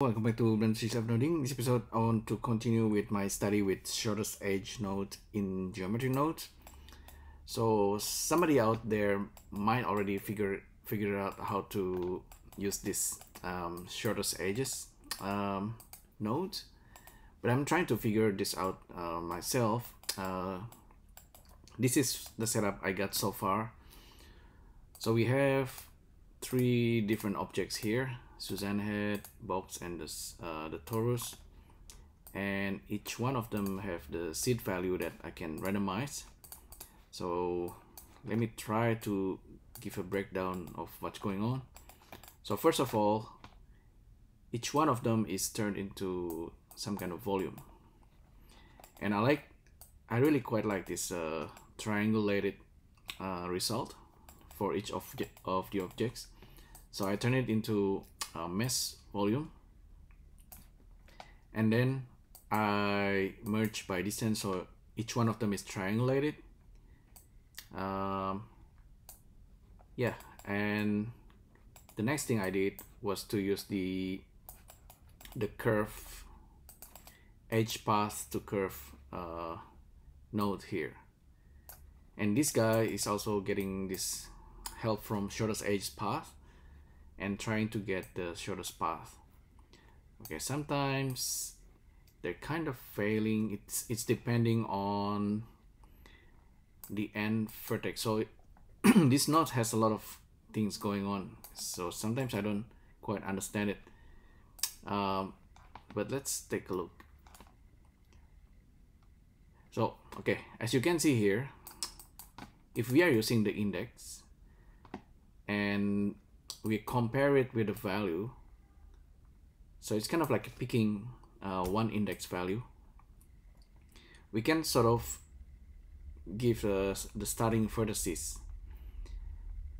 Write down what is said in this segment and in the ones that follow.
Welcome back to Blender C Noding. In this episode, I want to continue with my study with shortest edge node in geometry nodes. So somebody out there might already figure figure out how to use this um, shortest edges um, node, but I'm trying to figure this out uh, myself. Uh, this is the setup I got so far. So we have three different objects here Suzanne head, box, and the, uh, the torus. And each one of them have the seed value that I can randomize. So let me try to give a breakdown of what's going on. So first of all, each one of them is turned into some kind of volume. And I like, I really quite like this uh, triangulated uh, result for each of, of the objects. So I turn it into uh, mesh volume. And then I merge by distance so each one of them is triangulated. Um, yeah and the next thing I did was to use the the curve edge path to curve uh, node here. And this guy is also getting this help from shortest edge path and trying to get the shortest path. Okay, sometimes they're kind of failing. It's it's depending on the end vertex. So it, this node has a lot of things going on. So sometimes I don't quite understand it. Um, but let's take a look. So, okay, as you can see here, if we are using the index and we compare it with a value. So it's kind of like picking uh, one index value. We can sort of give uh, the starting vertices.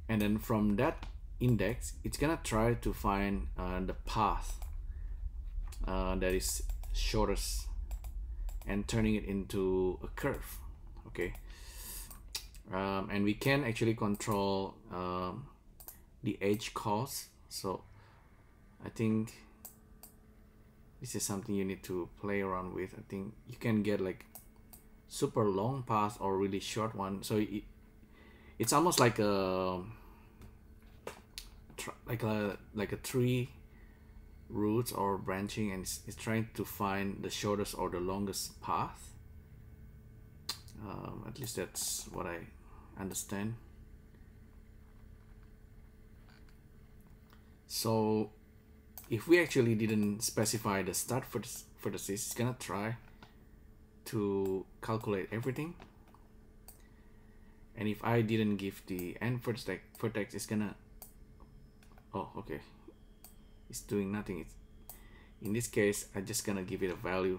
And then from that index it's gonna try to find uh, the path uh, that is shortest and turning it into a curve. Okay. Um, and we can actually control um, the edge cost so I think this is something you need to play around with. I think you can get like super long path or really short one. So it, it's almost like a like a like a tree roots or branching and it's, it's trying to find the shortest or the longest path. Um, at least that's what I understand So if we actually didn't specify the start for the, for the sys, it's gonna try to calculate everything. And if I didn't give the end vertex, vertex it's gonna, oh, okay. It's doing nothing. It's, in this case, I'm just gonna give it a value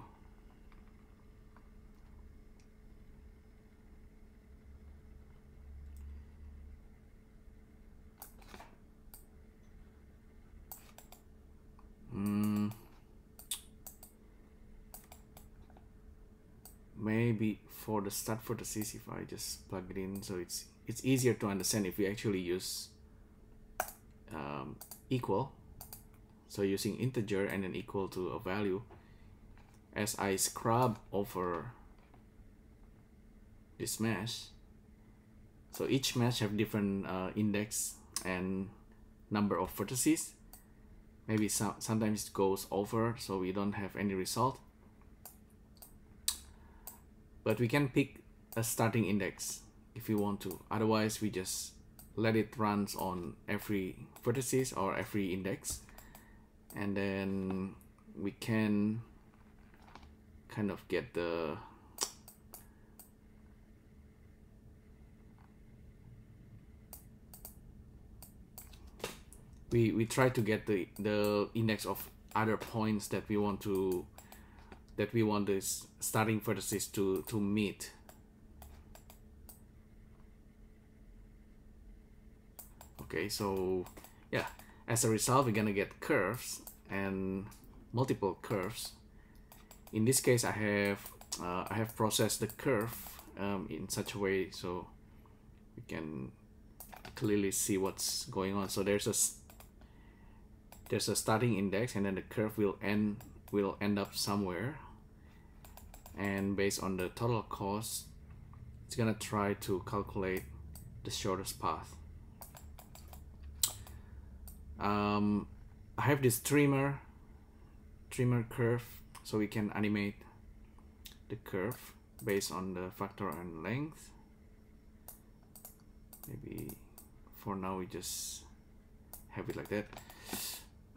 maybe for the start for the CC if I just plug it in so it's it's easier to understand if we actually use um, equal. So using integer and then equal to a value as I scrub over this mesh. So each mesh have different uh, index and number of vertices. Maybe some, sometimes it goes over so we don't have any result but we can pick a starting index if we want to. Otherwise we just let it runs on every vertices or every index. And then we can kind of get the we we try to get the the index of other points that we want to that we want this starting vertices to to meet. Okay so yeah as a result we're gonna get curves and multiple curves. In this case I have uh, I have processed the curve um, in such a way so we can clearly see what's going on. So there's a there's a starting index and then the curve will end will end up somewhere and based on the total cost it's gonna try to calculate the shortest path. Um, I have this trimmer trimmer curve so we can animate the curve based on the factor and length. Maybe for now we just have it like that.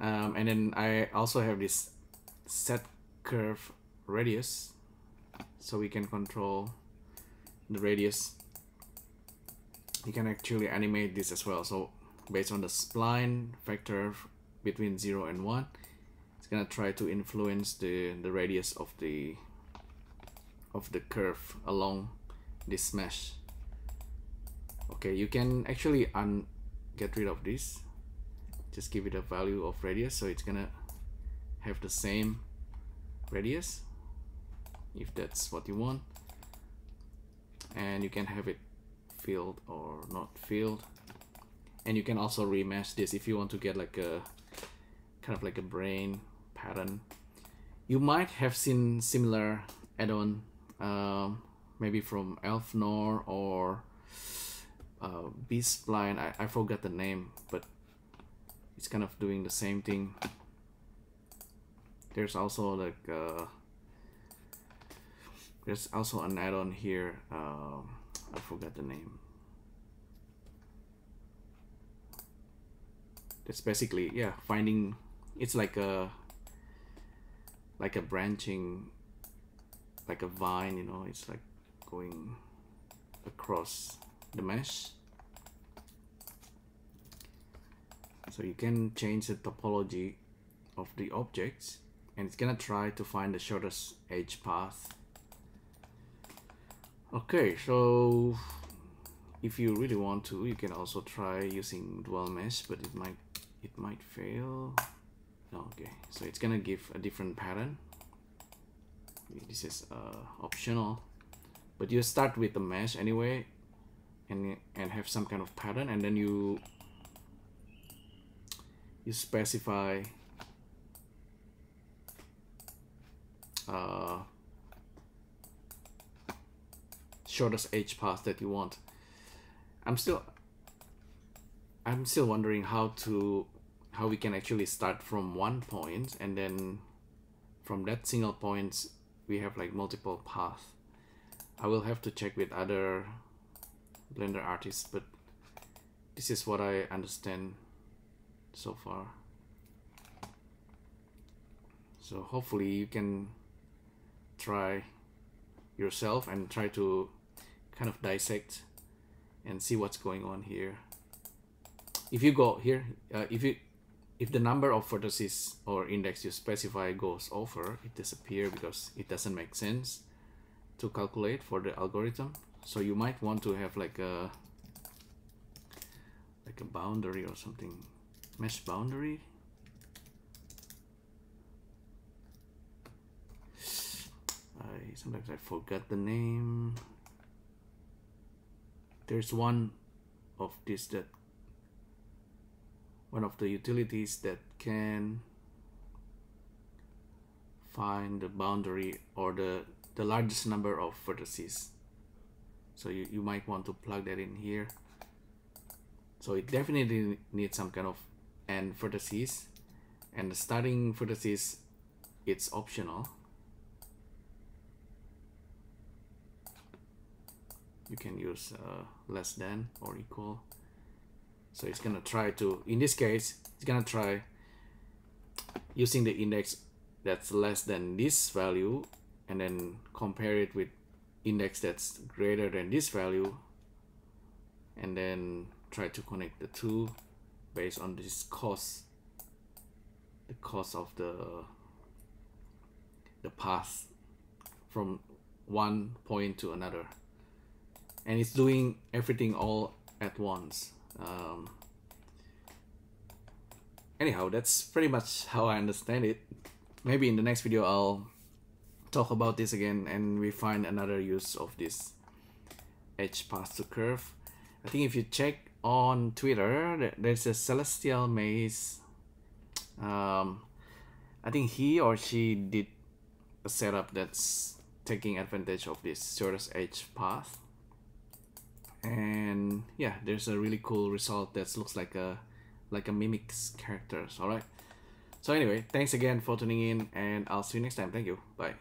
Um, and then I also have this set curve radius so we can control the radius. You can actually animate this as well. So based on the spline factor between 0 and 1 it's gonna try to influence the the radius of the of the curve along this mesh. Okay you can actually un get rid of this. Just give it a value of radius so it's gonna have the same radius if that's what you want. And you can have it filled or not filled. And you can also remesh this if you want to get like a kind of like a brain pattern. You might have seen similar add-on um, maybe from Elfnor or uh, B-Spline I, I forgot the name but it's kind of doing the same thing. There's also like uh, there's also an add-on here uh, I forgot the name. That's basically yeah finding it's like a like a branching like a vine you know it's like going across the mesh. So you can change the topology of the objects and it's gonna try to find the shortest edge path okay so if you really want to you can also try using dual mesh but it might it might fail. Okay so it's gonna give a different pattern. This is uh, optional but you start with the mesh anyway and and have some kind of pattern and then you you specify uh, shortest edge path that you want. I'm still I'm still wondering how to how we can actually start from one point and then from that single point we have like multiple paths. I will have to check with other blender artists but this is what I understand so far. So hopefully you can try yourself and try to kind of dissect and see what's going on here. If you go here uh, if you if the number of vertices or index you specify goes over it disappears because it doesn't make sense to calculate for the algorithm. So you might want to have like a like a boundary or something. Mesh boundary? I sometimes I forget the name there's one of this that one of the utilities that can find the boundary or the the largest number of vertices. So you, you might want to plug that in here. So it definitely needs some kind of end vertices. And the starting vertices it's optional you can use uh, less than or equal. So it's gonna try to in this case it's gonna try using the index that's less than this value and then compare it with index that's greater than this value and then try to connect the two based on this cost the cost of the the path from one point to another and it's doing everything all at once. Um, anyhow that's pretty much how I understand it. Maybe in the next video I'll talk about this again and we find another use of this edge path to curve. I think if you check on Twitter there's a celestial maze. Um, I think he or she did a setup that's taking advantage of this shortest edge path and yeah there's a really cool result that looks like a like a mimics characters all right so anyway thanks again for tuning in and i'll see you next time. Thank you. Bye